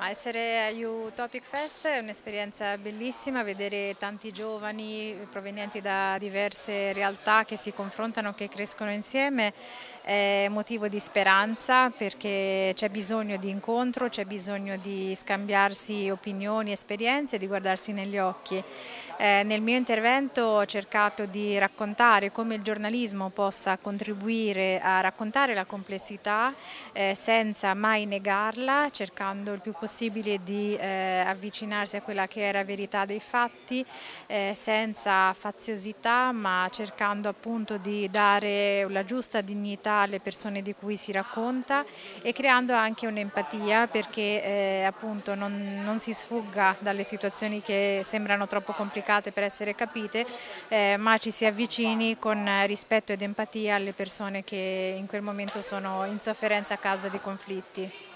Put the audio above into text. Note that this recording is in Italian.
Ma essere a Utopic Fest è un'esperienza bellissima, vedere tanti giovani provenienti da diverse realtà che si confrontano, che crescono insieme è motivo di speranza perché c'è bisogno di incontro, c'è bisogno di scambiarsi opinioni, esperienze e di guardarsi negli occhi. Eh, nel mio intervento ho cercato di raccontare come il giornalismo possa contribuire a raccontare la complessità eh, senza mai negarla, cercando il più possibile possibile di eh, avvicinarsi a quella che era verità dei fatti eh, senza faziosità ma cercando appunto di dare la giusta dignità alle persone di cui si racconta e creando anche un'empatia perché eh, appunto non, non, si sfugga dalle situazioni che sembrano troppo complicate per essere capite eh, ma ci si avvicini con rispetto ed empatia alle persone che in quel momento sono in sofferenza a causa di conflitti.